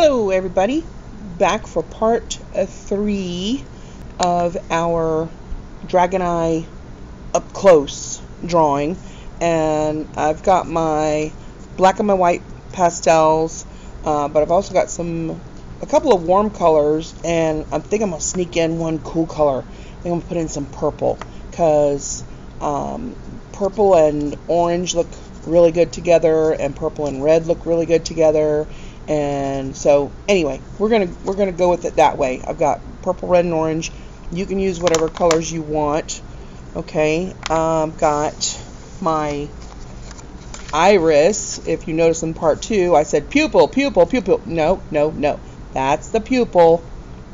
Hello everybody, back for part three of our Dragon Eye up close drawing and I've got my black and my white pastels uh, but I've also got some a couple of warm colors and I think I'm gonna sneak in one cool color. I think I'm gonna put in some purple because um, purple and orange look really good together and purple and red look really good together and so anyway we're gonna we're gonna go with it that way. I've got purple red and orange. You can use whatever colors you want okay? Um, got my iris. If you notice in part two I said pupil pupil pupil. No no no. That's the pupil.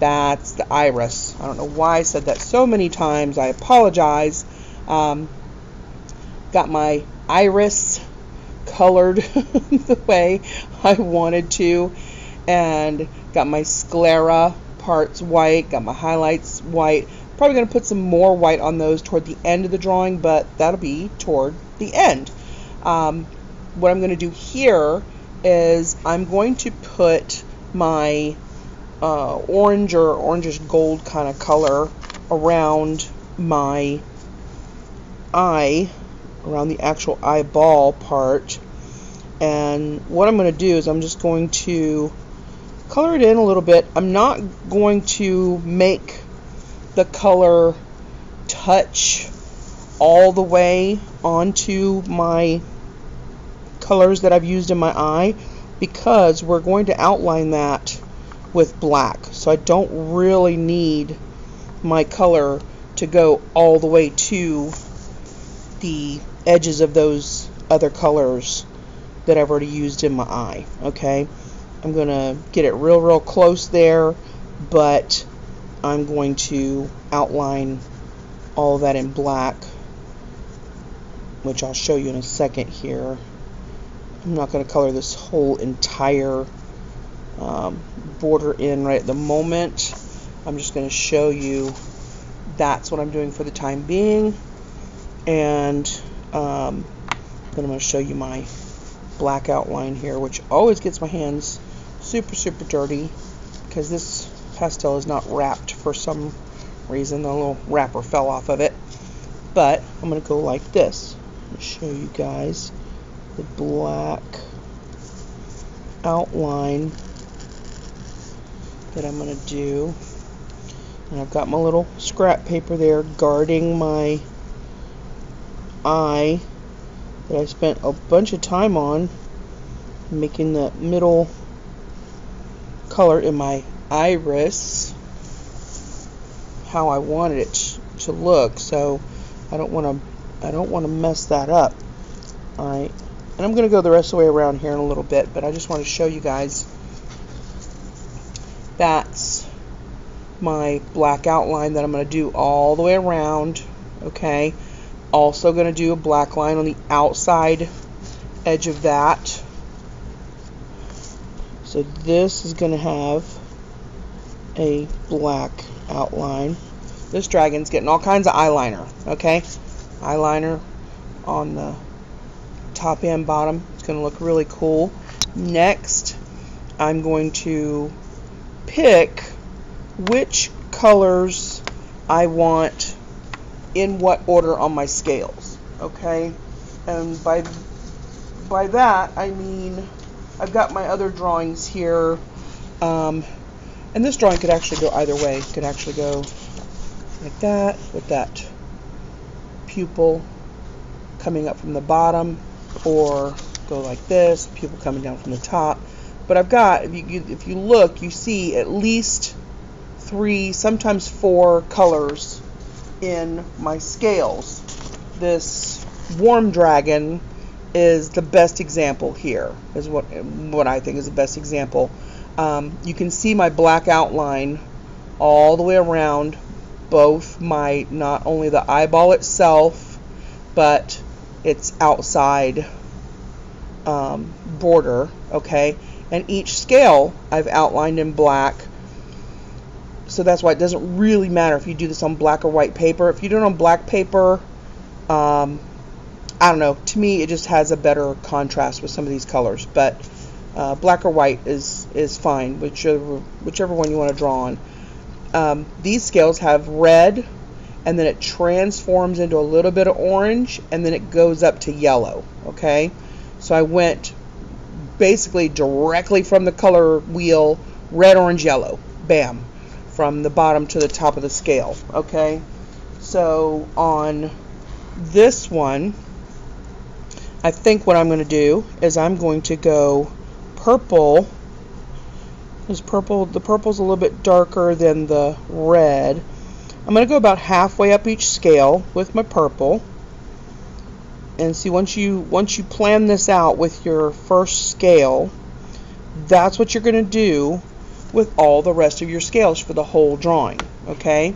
That's the iris. I don't know why I said that so many times. I apologize. Um, got my iris colored the way I wanted to and got my sclera parts white got my highlights white. Probably going to put some more white on those toward the end of the drawing but that'll be toward the end. Um, what I'm going to do here is I'm going to put my uh, orange or orangish gold kind of color around my eye around the actual eyeball part. And what I'm going to do is I'm just going to color it in a little bit. I'm not going to make the color touch all the way onto my colors that I've used in my eye because we're going to outline that with black. So I don't really need my color to go all the way to the edges of those other colors that I've already used in my eye. Okay, I'm to get it real, real close there, but I'm going to outline all that in black, which I'll show you in a second here. I'm not going to color this whole entire um, border in right at the moment. I'm just going to show you that's what I'm doing for the time being. And um, then I'm going to show you my black outline here, which always gets my hands super, super dirty because this pastel is not wrapped for some reason. The little wrapper fell off of it. But I'm going to go like this. show you guys the black outline that I'm going to do. And I've got my little scrap paper there guarding my eye that I spent a bunch of time on making the middle color in my iris how I wanted it to look. So I don't want to I don't want to mess that up. Alright. And I'm going to go the rest of the way around here in a little bit but I just want to show you guys that's my black outline that I'm going to do all the way around okay also going to do a black line on the outside edge of that. So this is going to have a black outline. This dragon's getting all kinds of eyeliner, okay? Eyeliner on the top and bottom. It's going to look really cool. Next, I'm going to pick which colors I want in what order on my scales. Okay? And by by that I mean I've got my other drawings here. Um, and this drawing could actually go either way. It could actually go like that with that pupil coming up from the bottom or go like this, pupil coming down from the top. But I've got, if you, if you look, you see at least three, sometimes four colors in my scales. This warm dragon is the best example here. Is what what I think is the best example. Um, you can see my black outline all the way around both my not only the eyeball itself, but its outside um, border. Okay, and each scale I've outlined in black so that's why it doesn't really matter if you do this on black or white paper. If you do it on black paper, um, I don't know. To me, it just has a better contrast with some of these colors. But Uh, black or white is is fine, whichever whichever one you want to draw on. Um, these scales have red, and then it transforms into a little bit of orange, and then it goes up to yellow. Okay, so I went basically directly from the color wheel, red, orange, yellow, bam, from the bottom to the top of the scale. Okay, so on this one, I think what I'm going to do is I'm going to go purple. This purple, the purple's a little bit darker than the red. I'm going to go about halfway up each scale with my purple. And see once you once you plan this out with your first scale, that's what you're going to do with all the rest of your scales for the whole drawing. Okay?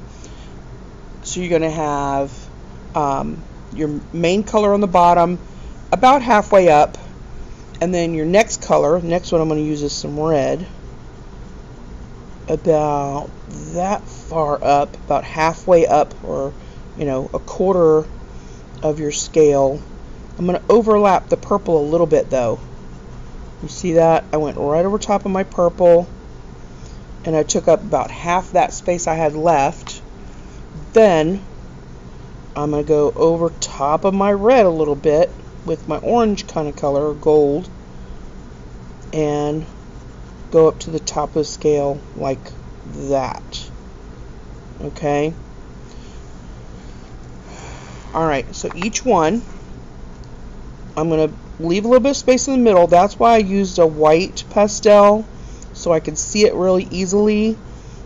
So you're going to have um, your main color on the bottom, about halfway up, and then your next color, next one I'm going to use is some red, about that far up, about halfway up, or you know, a quarter of your scale. I'm going to overlap the purple a little bit though. You see that? I went right over top of my purple and I took up about half that space I had left. Then I'm going to go over top of my red a little bit with my orange kind of color, gold, and go up to the top of the scale like that. Okay? Alright, so each one, I'm going to leave a little bit of space in the middle. That's why I used a white pastel so I can see it really easily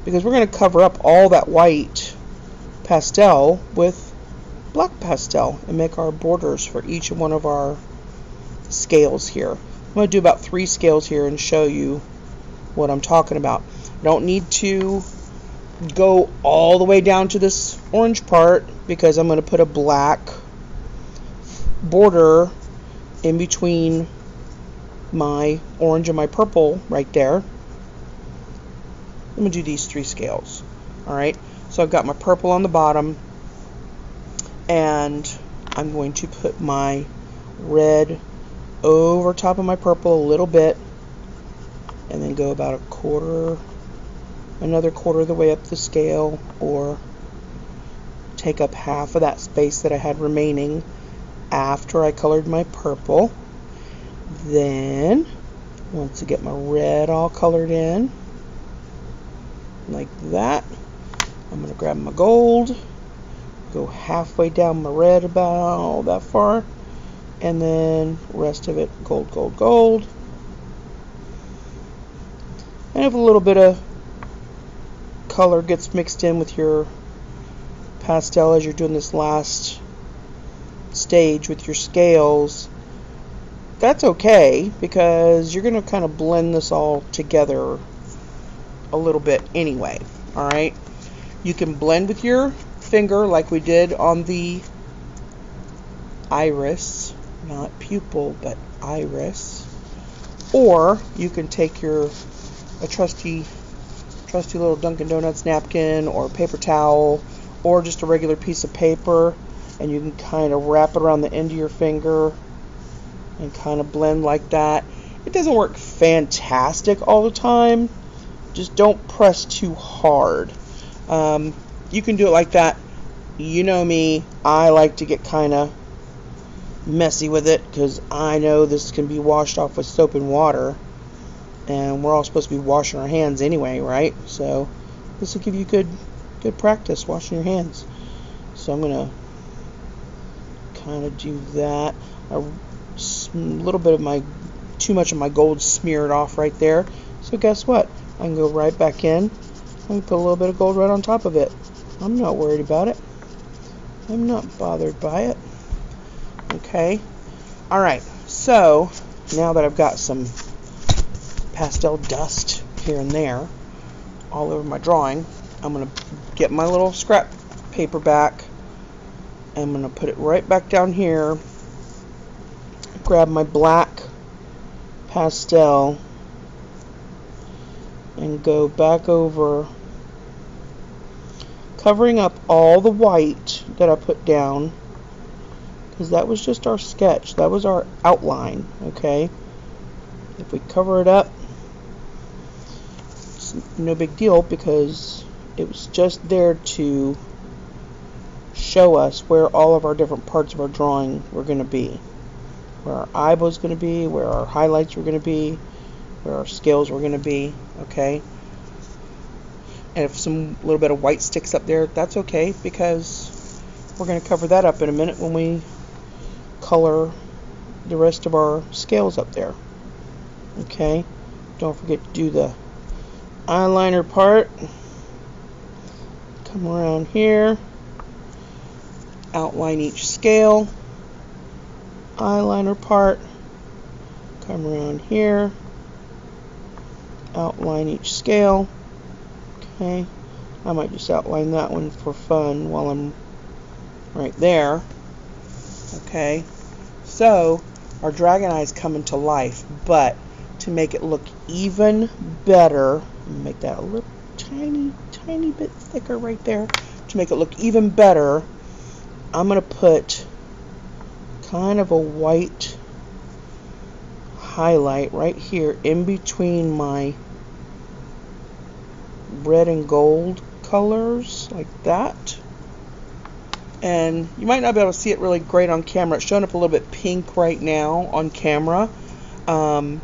because we're going to cover up all that white pastel with black pastel and make our borders for each one of our scales here. I'm going to do about three scales here and show you what I'm talking about. I don't need to go all the way down to this orange part because I'm going to put a black border in between my orange and my purple right there. I'm going to do these three scales. Alright, so I've got my purple on the bottom and I'm going to put my red over top of my purple a little bit and then go about a quarter another quarter of the way up the scale or take up half of that space that I had remaining after I colored my purple then once I get my red all colored in like that. I'm going to grab my gold go halfway down my red about that far and then rest of it gold gold gold. And if a little bit of color gets mixed in with your pastel as you're doing this last stage with your scales that's okay because you're going to kind of blend this all together a little bit anyway alright you can blend with your finger like we did on the iris, not pupil, but iris. Or you can take your a trusty trusty little Dunkin' Donuts napkin or paper towel or just a regular piece of paper and you can kind of wrap it around the end of your finger and kind of blend like that. It doesn't work fantastic all the time. Just don't press too hard. Um, you can do it like that. You know me, I like to get kind of messy with it because I know this can be washed off with soap and water. And we're all supposed to be washing our hands anyway, right? So this will give you good good practice washing your hands. So I'm going to kind of do that. A little bit of my, too much of my gold smeared off right there. So guess what? I can go right back in and put a little bit of gold right on top of it. I'm not worried about it. I'm not bothered by it. Okay. Alright, so now that I've got some pastel dust here and there all over my drawing, I'm going to get my little scrap paper back. I'm going to put it right back down here. Grab my black pastel and go back over covering up all the white that I put down because that was just our sketch that was our outline okay if we cover it up, it's no big deal because it was just there to show us where all of our different parts of our drawing were going to be. Where our eyeball is going to be, where our highlights were going to be, where our scales were going to be, okay? And if some little bit of white sticks up there, that's okay because we're going to cover that up in a minute when we color the rest of our scales up there. Okay? Don't forget to do the eyeliner part. Come around here. Outline each scale. Eyeliner part. Come around here. Outline each scale. Okay. I might just outline that one for fun while I'm right there. Okay. So, our dragon eyes coming to life, but to make it look even better, make that a little tiny, tiny bit thicker right there. To make it look even better, I'm going to put kind of a white highlight right here in between my red and gold colors like that. And you might not be able to see it really great on camera. It's showing up a little bit pink right now on camera. Um,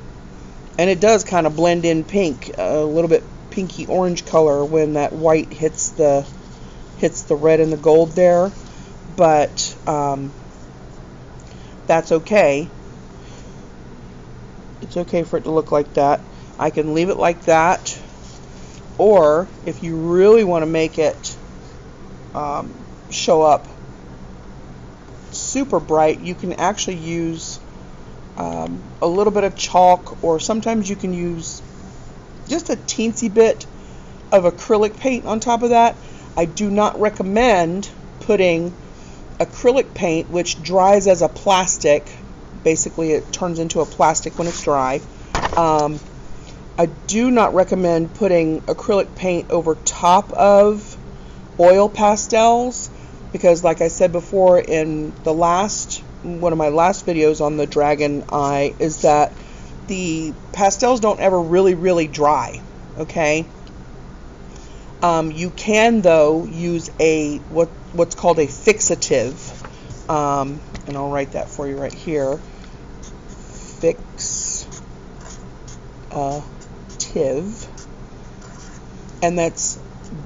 and it does kind of blend in pink a little bit pinky orange color when that white hits the hits the red and the gold there. But um, that's okay okay for it to look like that. I can leave it like that. Or if you really want to make it um, show up super bright you can actually use um, a little bit of chalk or sometimes you can use just a teensy bit of acrylic paint on top of that. I do not recommend putting acrylic paint which dries as a plastic basically it turns into a plastic when it's dry. Um, I do not recommend putting acrylic paint over top of oil pastels because like I said before in the last one of my last videos on the dragon eye is that the pastels don't ever really really dry okay? Um, you can though use a what what's called a fixative um, and I'll write that for you right here fix uh, and that's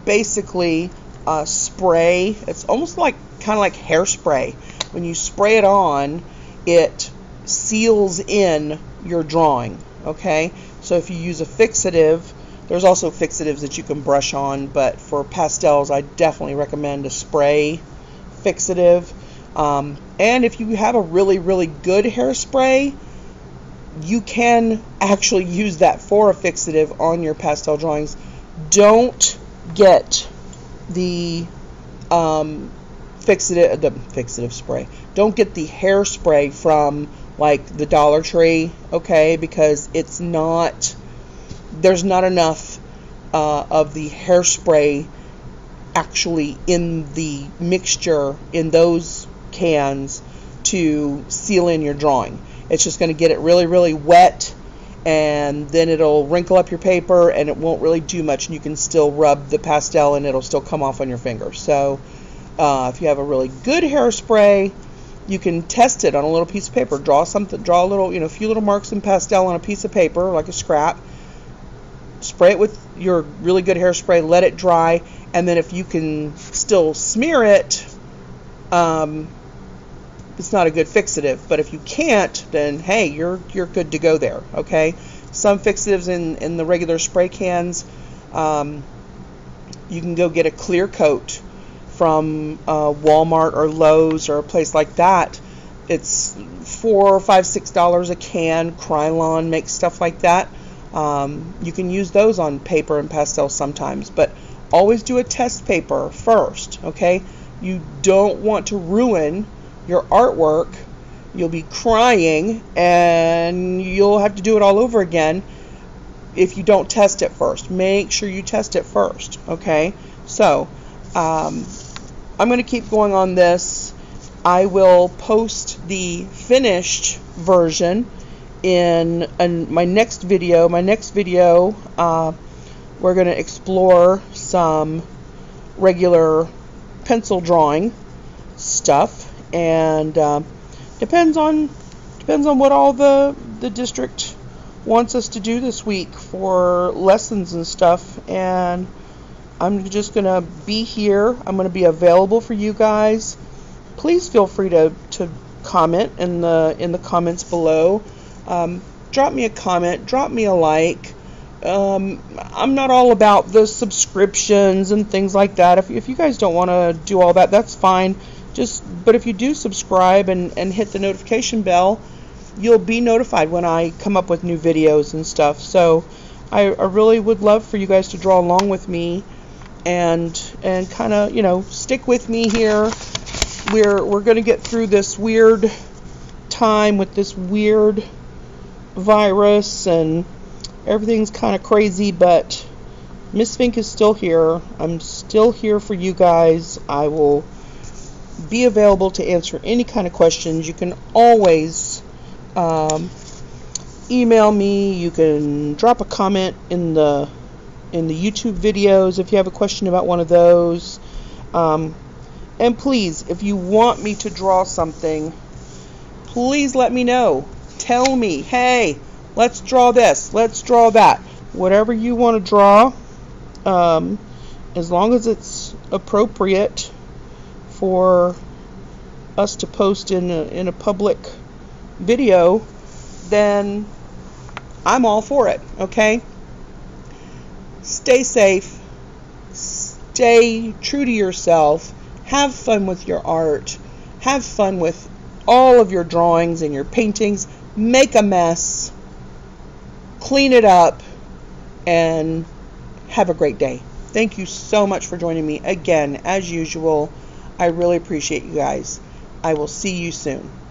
basically a spray. It's almost like kind of like hairspray. When you spray it on, it seals in your drawing. Okay, so if you use a fixative, there's also fixatives that you can brush on, but for pastels, I definitely recommend a spray fixative. Um, and if you have a really, really good hairspray, you can actually use that for a fixative on your pastel drawings. Don't get the um, fixative, the fixative spray. Don't get the hairspray from like the Dollar Tree, okay? Because it's not, there's not enough uh, of the hairspray actually in the mixture in those cans to seal in your drawing. It's just going to get it really, really wet and then it'll wrinkle up your paper and it won't really do much and you can still rub the pastel and it'll still come off on your finger. So uh, if you have a really good hairspray, you can test it on a little piece of paper. Draw something, draw a little, you know, a few little marks in pastel on a piece of paper, like a scrap. Spray it with your really good hairspray, let it dry, and then if you can still smear it, um, it's not a good fixative. But if you can't, then hey, you're you're good to go there. Okay. Some fixatives in in the regular spray cans, um, you can go get a clear coat from uh, Walmart or Lowe's or a place like that. It's four, five, six dollars a can. Krylon makes stuff like that. Um, you can use those on paper and pastel sometimes, but always do a test paper first. Okay. You don't want to ruin your artwork, you'll be crying and you'll have to do it all over again if you don't test it first. Make sure you test it first, okay? So, um, I'm going to keep going on this. I will post the finished version in, in my next video. My next video, uh, we're going to explore some regular pencil drawing stuff, and uh, depends on depends on what all the the district wants us to do this week for lessons and stuff. And I'm just to be here. I'm to be available for you guys. Please feel free to, to comment in the in the comments below. Um, drop me a comment, drop me a like. Um, I'm not all about the subscriptions and things like that. If, if you guys don't want to do all that, that's fine. Just but if you do subscribe and, and hit the notification bell, you'll be notified when I come up with new videos and stuff. So I, I really would love for you guys to draw along with me and and kind of you know stick with me here. We're we're gonna get through this weird time with this weird virus and everything's kind of crazy, but Miss Fink is still here. I'm still here for you guys. I will be available to answer any kind of questions. You can always um, email me. You can drop a comment in the in the YouTube videos if you have a question about one of those. Um, and please, if you want me to draw something, please let me know. Tell me, hey, let's draw this, let's draw that. Whatever you want to draw, um, as long as it's appropriate for us to post in a, in a public video, then I'm all for it, okay? Stay safe, stay true to yourself, have fun with your art, have fun with all of your drawings and your paintings, make a mess, clean it up, and have a great day. Thank you so much for joining me again, as usual. I really appreciate you guys. I will see you soon.